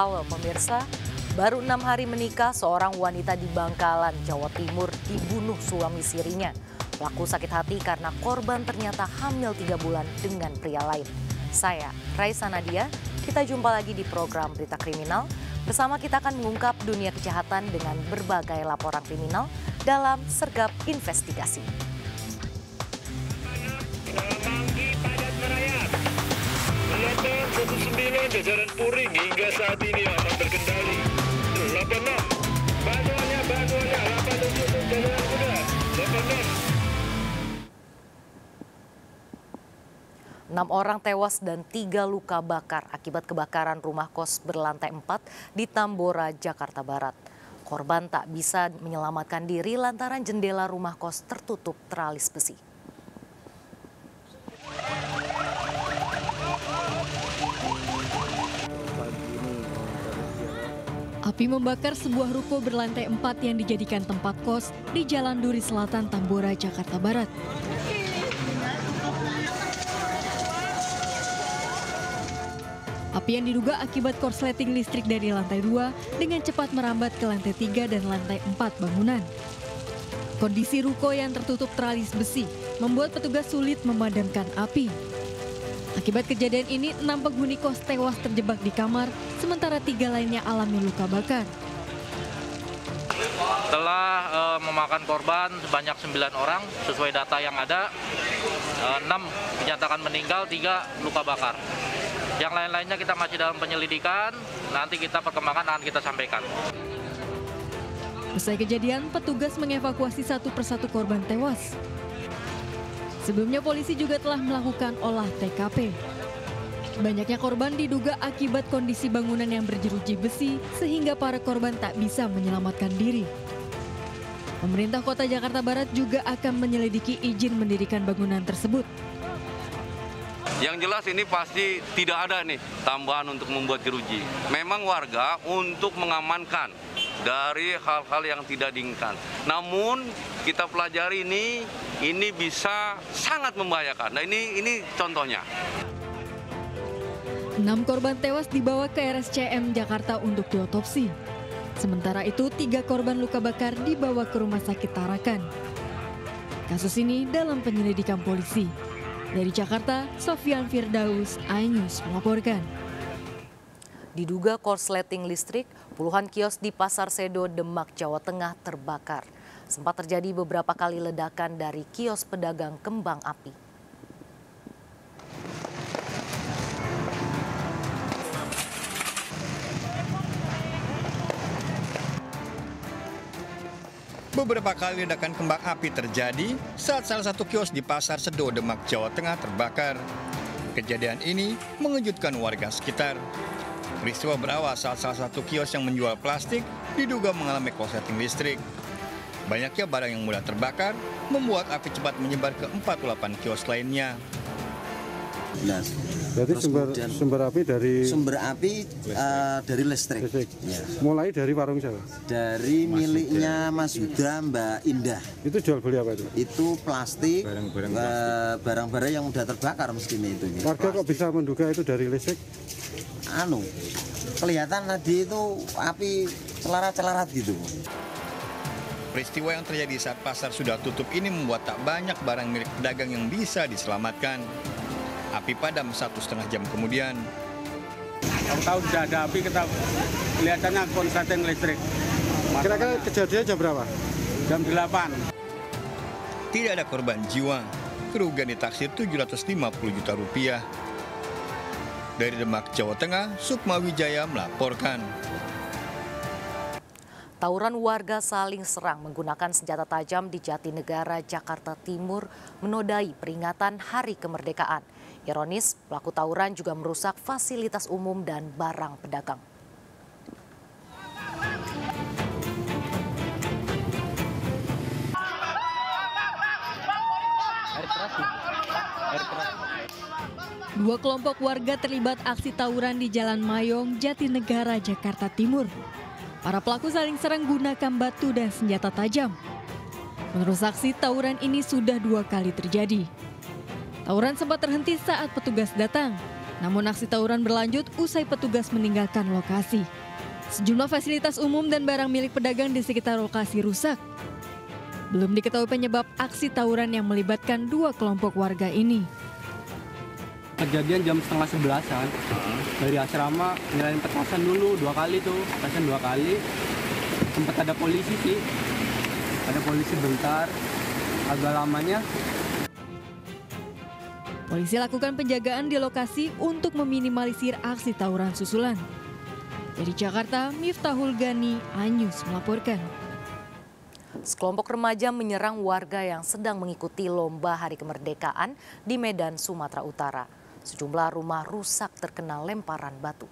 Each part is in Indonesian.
Halo pemirsa, baru enam hari menikah seorang wanita di Bangkalan, Jawa Timur dibunuh suami sirinya. Pelaku sakit hati karena korban ternyata hamil tiga bulan dengan pria lain. Saya, Raisa Nadia, kita jumpa lagi di program Berita Kriminal. Bersama kita akan mengungkap dunia kejahatan dengan berbagai laporan kriminal dalam Sergap Investigasi. Sembilan jajaran Puring hingga saat ini aman. Delapan enam. Bantuannya, bantuannya. Delapan tujuh untuk jajaran kuda. Delapan enam. Enam orang tewas dan tiga luka bakar akibat kebakaran rumah kos berlantai 4 di Tambora, Jakarta Barat. Korban tak bisa menyelamatkan diri lantaran jendela rumah kos tertutup teralis besi. Api membakar sebuah ruko berlantai 4 yang dijadikan tempat kos di Jalan Duri Selatan, Tambora, Jakarta Barat. Api yang diduga akibat korsleting listrik dari lantai 2 dengan cepat merambat ke lantai 3 dan lantai 4 bangunan. Kondisi ruko yang tertutup teralis besi membuat petugas sulit memadamkan api. Akibat kejadian ini, enam penghuni kos tewas terjebak di kamar, sementara tiga lainnya alami luka bakar. Telah eh, memakan korban sebanyak 9 orang sesuai data yang ada, eh, 6 dinyatakan meninggal, 3 luka bakar. Yang lain-lainnya kita masih dalam penyelidikan, nanti kita perkembangan akan kita sampaikan. Usai kejadian, petugas mengevakuasi satu persatu korban tewas. Sebelumnya polisi juga telah melakukan olah TKP. Banyaknya korban diduga akibat kondisi bangunan yang berjeruji besi sehingga para korban tak bisa menyelamatkan diri. Pemerintah Kota Jakarta Barat juga akan menyelidiki izin mendirikan bangunan tersebut. Yang jelas ini pasti tidak ada nih tambahan untuk membuat jeruji. Memang warga untuk mengamankan dari hal-hal yang tidak diinginkan. Namun kita pelajari ini ini bisa sangat membahayakan. Nah ini ini contohnya. Enam korban tewas dibawa ke RSCM Jakarta untuk diotopsi. Sementara itu, tiga korban luka bakar dibawa ke Rumah Sakit Tarakan. Kasus ini dalam penyelidikan polisi. Dari Jakarta, Sofian Firdaus, iNews melaporkan. Diduga korsleting listrik, puluhan kios di Pasar Sedo, Demak, Jawa Tengah terbakar. Sempat terjadi beberapa kali ledakan dari kios pedagang kembang api. Beberapa kali ledakan kembang api terjadi saat salah satu kios di Pasar Sedo, Demak, Jawa Tengah terbakar. Kejadian ini mengejutkan warga sekitar. Peristiwa berawal saat salah satu kios yang menjual plastik diduga mengalami korsleting listrik. Banyaknya barang yang mudah terbakar membuat api cepat menyebar ke 48 kios lainnya. Belas. Berarti Terus sumber kemudian sumber api dari sumber api eh, dari listrik. listrik. Ya. Mulai dari warung siapa? Dari miliknya Mas Yuda Mbak Indah. Itu jual beli apa itu? Itu plastik, barang-barang yang udah terbakar mestinya itu. Warga kok bisa menduga itu dari listrik? Anu, kelihatan tadi itu api celarat-celarat gitu. Peristiwa yang terjadi saat pasar sudah tutup ini membuat tak banyak barang milik pedagang yang bisa diselamatkan. Api padam satu setengah jam kemudian. Tahu-tahu sudah ada api kita kelihatannya konsleting listrik. Kira-kira kejadian jam berapa? Jam 8. Tidak ada korban jiwa. Kerugian ditaksir 750 juta rupiah. Dari Demak, Jawa Tengah, Sukma Wijaya melaporkan. Tawuran warga saling serang menggunakan senjata tajam di Jatinegara, Jakarta Timur menodai peringatan Hari Kemerdekaan. Ironis, pelaku tawuran juga merusak fasilitas umum dan barang pedagang. Dua kelompok warga terlibat aksi tawuran di Jalan Mayong, Jatinegara, Jakarta Timur. Para pelaku saling serang gunakan batu dan senjata tajam. Menurut saksi, tawuran ini sudah dua kali terjadi. Tawuran sempat terhenti saat petugas datang. Namun aksi tawuran berlanjut usai petugas meninggalkan lokasi. Sejumlah fasilitas umum dan barang milik pedagang di sekitar lokasi rusak. Belum diketahui penyebab aksi tawuran yang melibatkan dua kelompok warga ini. Kejadian jam setengah sebelasan dari asrama nyalain petasan dulu dua kali tuh, petasan dua kali. Sempat ada polisi sih, ada polisi bentar. Agak lamanya Polisi lakukan penjagaan di lokasi untuk meminimalisir aksi tawuran susulan. Dari Jakarta, Miftahul Gani, Anyus melaporkan. Sekelompok remaja menyerang warga yang sedang mengikuti lomba Hari Kemerdekaan di Medan, Sumatera Utara. Sejumlah rumah rusak terkena lemparan batu.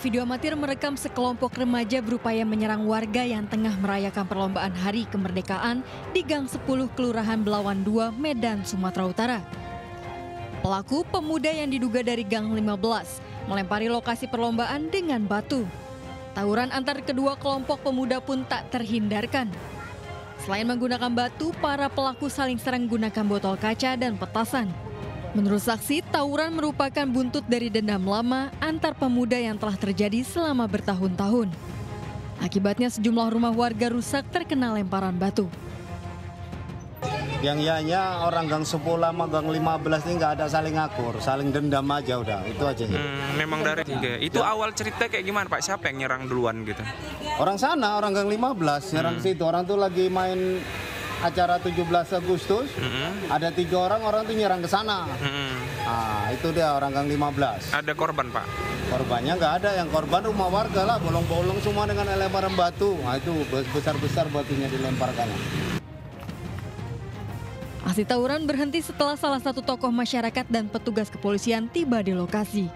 Video amatir merekam sekelompok remaja berupaya menyerang warga yang tengah merayakan perlombaan Hari Kemerdekaan di Gang 10 Kelurahan Belawan 2, Medan, Sumatera Utara. Pelaku pemuda yang diduga dari Gang 15 melempari lokasi perlombaan dengan batu. Tawuran antar kedua kelompok pemuda pun tak terhindarkan. Selain menggunakan batu, para pelaku saling serang menggunakan botol kaca dan petasan. Menurut saksi, tawuran merupakan buntut dari dendam lama antar pemuda yang telah terjadi selama bertahun-tahun. Akibatnya sejumlah rumah warga rusak terkena lemparan batu. Yang ianya orang gang 10 sama gang 15 ini nggak ada saling akur, saling dendam aja udah, itu aja. Hmm, memang dari tiga. Itu awal cerita kayak gimana Pak? Siapa yang nyerang duluan gitu? Orang sana, orang gang 15, nyerang Hmm. situ. Orang tuh lagi main acara 17 Agustus, Hmm. ada tiga orang, orang tuh nyerang ke sana. Hmm. Ah, itu dia orang gang 15. Ada korban Pak? Korbannya nggak ada, yang korban rumah warga lah, bolong-bolong semua dengan lemparan batu. Nah itu besar-besar batunya dilemparkan. Aksi tawuran berhenti setelah salah satu tokoh masyarakat dan petugas kepolisian tiba di lokasi.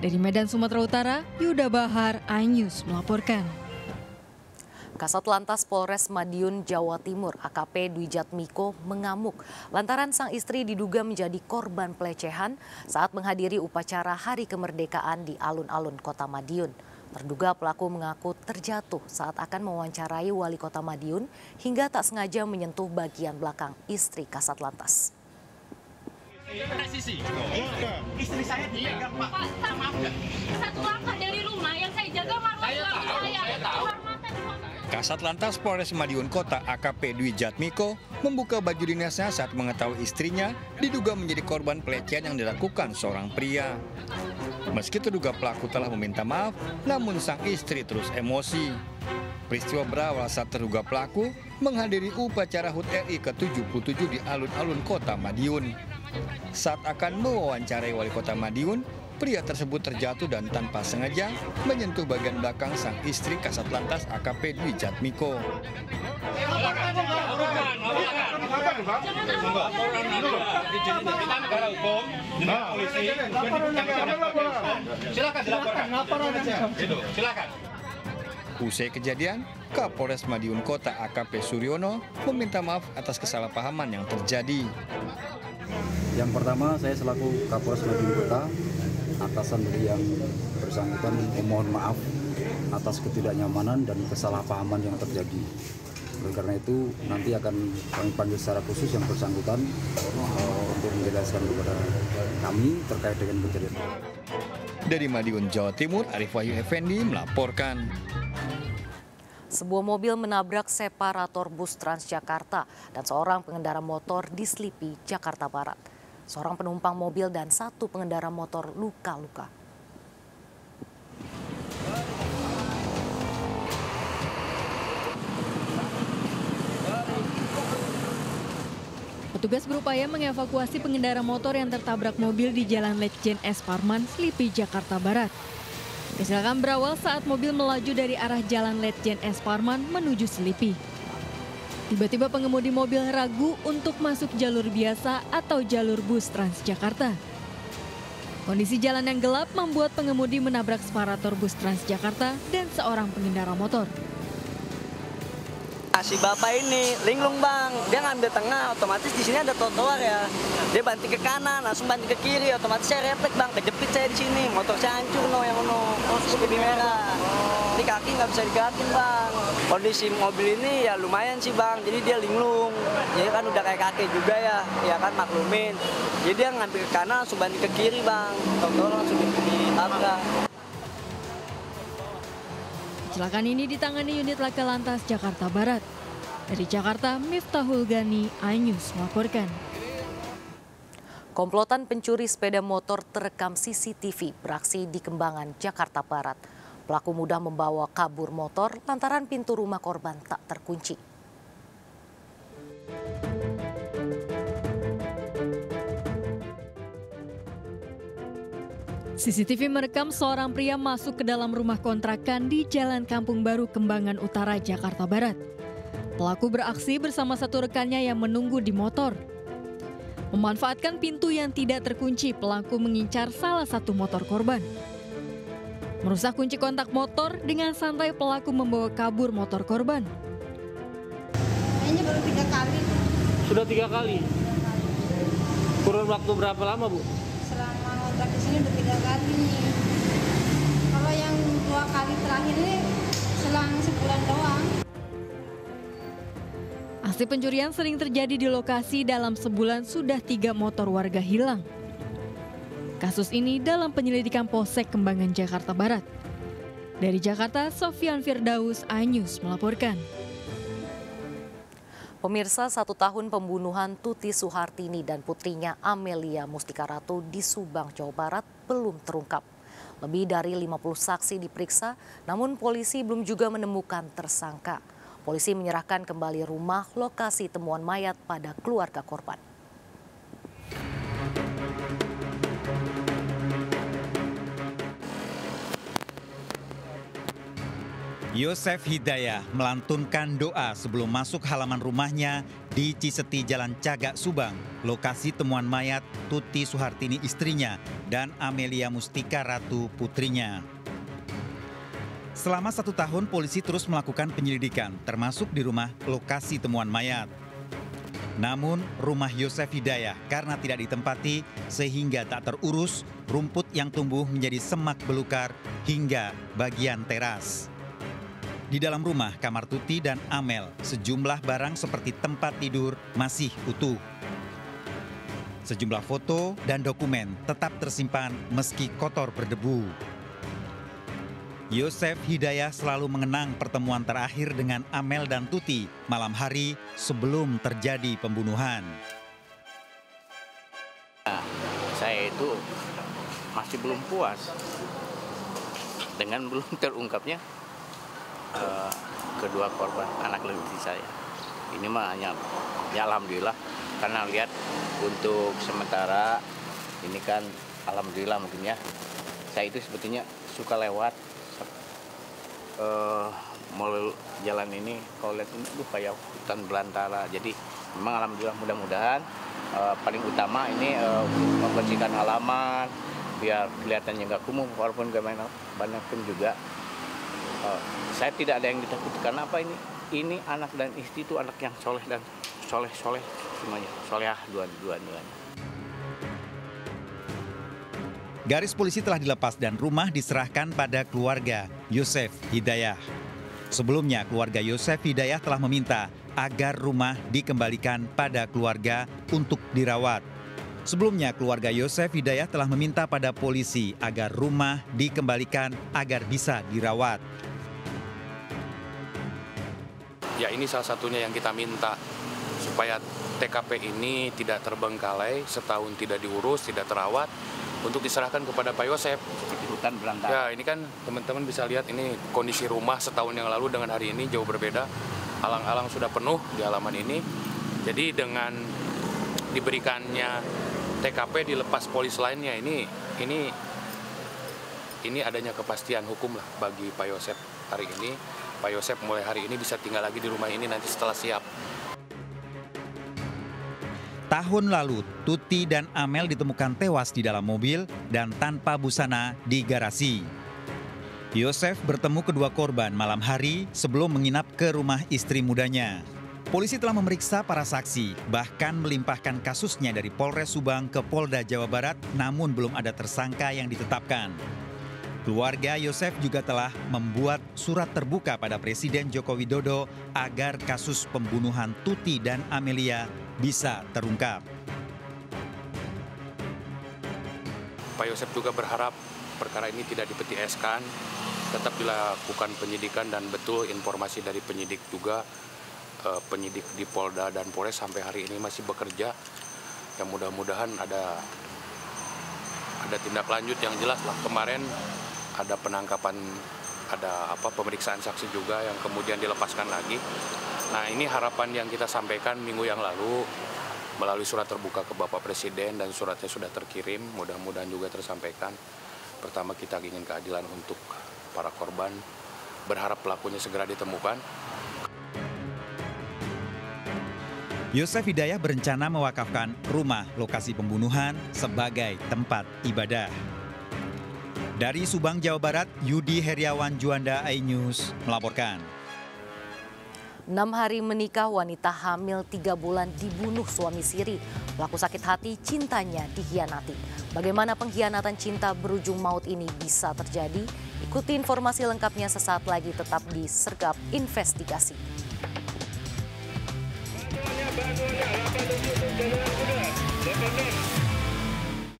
Dari Medan, Sumatera Utara, Yuda Bahar, iNews melaporkan. Kasat Lantas Polres Madiun, Jawa Timur, AKP Dwi Jatmiko mengamuk. Lantaran sang istri diduga menjadi korban pelecehan saat menghadiri upacara Hari Kemerdekaan di alun-alun Kota Madiun. Terduga pelaku mengaku terjatuh saat akan mewawancarai wali kota Madiun hingga tak sengaja menyentuh bagian belakang istri Kasat Lantas. Istri saya dari rumah yang saya jaga marwah suami saya. Kasat Lantas Polres Madiun Kota AKP Dwi Jatmiko membuka baju dinasnya saat mengetahui istrinya diduga menjadi korban pelecehan yang dilakukan seorang pria. Meski terduga pelaku telah meminta maaf, namun sang istri terus emosi. Peristiwa berawal saat terduga pelaku menghadiri upacara HUT RI ke-77 di alun-alun kota Madiun. Saat akan mewawancarai wali kota Madiun, pria tersebut terjatuh dan tanpa sengaja menyentuh bagian belakang sang istri Kasat Lantas AKP Dwi Jatmiko. Usai kejadian, Kapolres Madiun Kota AKP Suryono meminta maaf atas kesalahpahaman yang terjadi. Yang pertama saya selaku Kapolres Madiun Kota atasan dari yang bersangkutan memohon maaf atas ketidaknyamanan dan kesalahpahaman yang terjadi. Oleh karena itu nanti akan kami panggil secara khusus yang bersangkutan uh, untuk menjelaskan kepada kami terkait dengan kejadian. Dari Madiun, Jawa Timur, Arif Wahyu Effendi melaporkan. Sebuah mobil menabrak separator bus Transjakarta dan seorang pengendara motor di Slipi, Jakarta Barat. Seorang penumpang mobil dan satu pengendara motor luka-luka. Petugas berupaya mengevakuasi pengendara motor yang tertabrak mobil di Jalan Letjen S. Parman, Slipi, Jakarta Barat. Kecelakaan berawal saat mobil melaju dari arah Jalan Letjen S. Parman menuju Slipi. Tiba-tiba pengemudi mobil ragu untuk masuk jalur biasa atau jalur bus Transjakarta. Kondisi jalan yang gelap membuat pengemudi menabrak separator bus Transjakarta dan seorang pengendara motor. Si bapak ini linglung bang, dia ngambil tengah, otomatis di sini ada trotoar ya. Dia banting ke kanan, langsung banting ke kiri, otomatis saya refleks bang, kejepit saya di sini, motor saya hancur no yang no, oh, merah. Jadi kaki nggak bisa digerakin bang. Kondisi mobil ini ya lumayan sih bang, jadi dia linglung. Jadi kan udah kayak kakek juga ya, ya kan maklumin. Jadi dia ngambil ke kanan langsung banding ke kiri bang, tau langsung ditabrak. Kecelakaan ini ditangani unit Laka Lantas Jakarta Barat. Dari Jakarta, Miftahul Gani, iNews melaporkan. Komplotan pencuri sepeda motor terekam CCTV beraksi di Kembangan, Jakarta Barat. Pelaku mudah membawa kabur motor lantaran pintu rumah korban tak terkunci. CCTV merekam seorang pria masuk ke dalam rumah kontrakan di Jalan Kampung Baru Kembangan Utara, Jakarta Barat. Pelaku beraksi bersama satu rekannya yang menunggu di motor. Memanfaatkan pintu yang tidak terkunci, pelaku mengincar salah satu motor korban. Merusak kunci kontak motor dengan santai pelaku membawa kabur motor korban. Kayaknya baru tiga kali. Sudah tiga kali. Kurun waktu berapa lama bu? Selama ngontrak di sini udah tiga kali nih. Kalau yang dua kali terakhir ini selang sebulan doang. Aksi pencurian sering terjadi di lokasi dalam sebulan sudah tiga motor warga hilang. Kasus ini dalam penyelidikan Polsek Kembangan Jakarta Barat. Dari Jakarta, Sofian Firdaus, iNews melaporkan. Pemirsa satu tahun pembunuhan Tuti Suhartini dan putrinya Amelia Mustika Ratu di Subang, Jawa Barat belum terungkap. Lebih dari 50 saksi diperiksa, namun polisi belum juga menemukan tersangka. Polisi menyerahkan kembali rumah lokasi temuan mayat pada keluarga korban. Yosef Hidayah melantunkan doa sebelum masuk halaman rumahnya di Ciseti Jalan Cagak Subang, lokasi temuan mayat Tuti Suhartini istrinya dan Amelia Mustika Ratu putrinya. Selama satu tahun polisi terus melakukan penyelidikan termasuk di rumah lokasi temuan mayat. Namun rumah Yosef Hidayah karena tidak ditempati sehingga tak terurus, rumput yang tumbuh menjadi semak belukar hingga bagian teras. Di dalam rumah, kamar Tuti dan Amel, sejumlah barang seperti tempat tidur masih utuh. Sejumlah foto dan dokumen tetap tersimpan meski kotor berdebu. Yosef Hidayah selalu mengenang pertemuan terakhir dengan Amel dan Tuti malam hari sebelum terjadi pembunuhan. Saya itu masih belum puas dengan belum terungkapnya uh, kedua korban anak lebih saya. Ini mah hanya ya alhamdulillah karena lihat untuk sementara ini kan alhamdulillah mungkin ya. Saya itu sebetulnya suka lewat uh, melalui jalan ini kalau lihat ini tuh kayak hutan belantara. Jadi memang alhamdulillah mudah-mudahan uh, paling utama ini uh, membersihkan halaman biar kelihatannya nggak kumuh walaupun gak banyak pun juga uh, saya tidak ada yang ditakutkan apa ini ini anak dan istri itu anak yang soleh dan soleh soleh semuanya solehah dua dua duanya Garis polisi telah dilepas dan rumah diserahkan pada keluarga Yosef Hidayah. Sebelumnya, keluarga Yosef Hidayah telah meminta agar rumah dikembalikan pada keluarga untuk dirawat. Sebelumnya, keluarga Yosef Hidayah telah meminta pada polisi agar rumah dikembalikan agar bisa dirawat. Ya ini salah satunya yang kita minta supaya TKP ini tidak terbengkalai, setahun tidak diurus, tidak terawat, untuk diserahkan kepada Pak Yosep. Hutan belantara. Ya ini kan teman-teman bisa lihat ini kondisi rumah setahun yang lalu dengan hari ini jauh berbeda. Alang-alang sudah penuh di halaman ini. Jadi dengan diberikannya TKP dilepas polis lainnya ini ini ini adanya kepastian hukum lah bagi Pak Yosep hari ini. Pak Yosep mulai hari ini bisa tinggal lagi di rumah ini nanti setelah siap. Tahun lalu, Tuti dan Amel ditemukan tewas di dalam mobil dan tanpa busana di garasi. Yosef bertemu kedua korban malam hari sebelum menginap ke rumah istri mudanya. Polisi telah memeriksa para saksi, bahkan melimpahkan kasusnya dari Polres Subang ke Polda Jawa Barat, namun belum ada tersangka yang ditetapkan. Keluarga Yosef juga telah membuat surat terbuka pada Presiden Joko Widodo agar kasus pembunuhan Tuti dan Amelia bisa terungkap. Pak Yosef juga berharap perkara ini tidak dipeti eskan, tetap dilakukan penyidikan dan betul informasi dari penyidik juga eh, penyidik di Polda dan Polres sampai hari ini masih bekerja. Ya mudah-mudahan ada ada tindak lanjut yang jelas lah kemarin ada penangkapan ada apa pemeriksaan saksi juga yang kemudian dilepaskan lagi. Nah ini harapan yang kita sampaikan minggu yang lalu melalui surat terbuka ke Bapak Presiden dan suratnya sudah terkirim, mudah-mudahan juga tersampaikan. Pertama kita ingin keadilan untuk para korban, berharap pelakunya segera ditemukan. Yosef Hidayah berencana mewakafkan rumah lokasi pembunuhan sebagai tempat ibadah. Dari Subang, Jawa Barat, Yudi Heriawan Juanda iNews melaporkan. Enam hari menikah, wanita hamil tiga bulan dibunuh suami siri. Pelaku sakit hati, cintanya dikhianati. Bagaimana pengkhianatan cinta berujung maut ini bisa terjadi? Ikuti informasi lengkapnya sesaat lagi tetap di Sergap Investigasi.